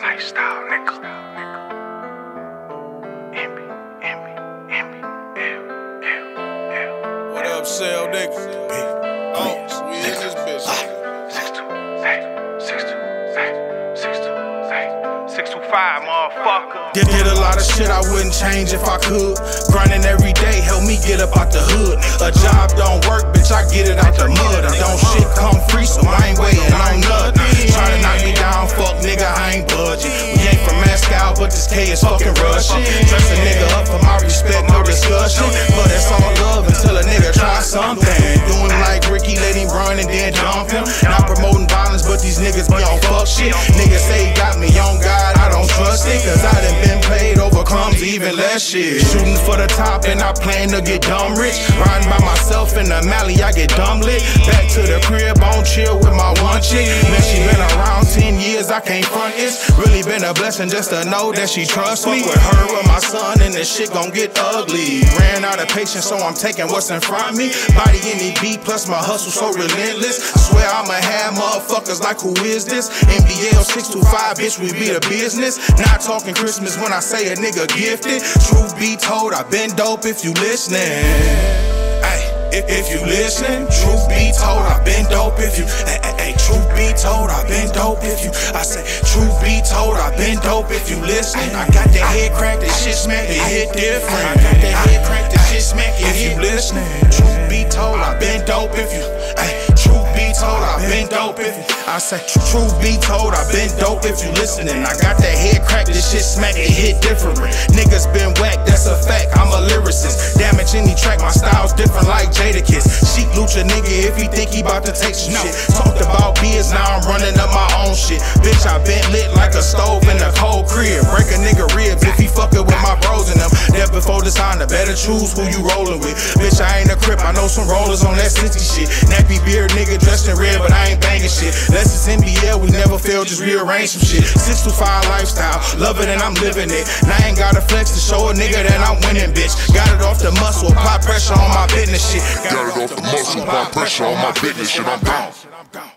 lifestyle, lifestyle, nigga. Envy, envy, envy, L, L, L. What up, Cell nigga? Oh, we in this bitch. Six two, hey, six two, hey, six two, hey, six two five, motherfucker. Did, did a lot of shit I wouldn't change if I could. Grinding every day, help me get up out the hood. A job don't work, bitch, I get it out the mud. I don't We ain't from Moscow, but this K is fucking Russian. Dress a nigga up for my respect, no discussion. But it's all love until a nigga try something. Doing like Ricky, let him run and then dump him. Not promoting violence, but these niggas be on fuck shit. Even less shit. Shooting for the top, and I plan to get dumb rich. Riding by myself in the Mally, I get dumb lit. Back to the crib, on chill with my one chick. Man, she been around 10 years, I can't front It's really been a blessing just to know that she trusts me. With her, with my son, and this shit gon' get ugly. Ran out of patience, so I'm taking what's in front of me. Body the beat, plus my hustle so relentless. I swear I'ma have motherfuckers like, who is this? NBL 625, bitch, we be the business. Not talking Christmas when I say a nigga gifted. Truth be told, I been dope if you listening. If, if you listening, truth be told, I been dope if you. Ay, ay, ay, truth be told, I been dope if you. I say, truth be told, I been dope if you listening. I got that head crack, that shit smack, it hit different. I got that head crack, that shit smack, it if you listening. Truth be told, I been dope if you. Been dope if you. I say, truth be told, I been dope if you listening. I got that head crack, this shit smack, it hit different. Niggas been whack, that's a fact. I'm a lyricist. Damage any track, my style's different like Jadakiss. Sheep lucha nigga if he think he bout to take some shit. Talked about beers, now I'm running up my own shit. Bitch, I been lit like a stove in a cold crib. Break a nigga ribs if he fucking with my. Before dishonor, better choose who you rolling with. Bitch, I ain't a crip, I know some rollers on that 60 shit. Nappy beard nigga dressed in red, but I ain't banging shit. Less it's NBL, we never fail, just rearrange some shit. 6 to 5 lifestyle, love it and I'm living it. Now I ain't gotta flex to show a nigga that I'm winning, bitch. Got it off the muscle, apply pressure on my business shit. Got it off the muscle, apply pressure on my business shit, I'm gone.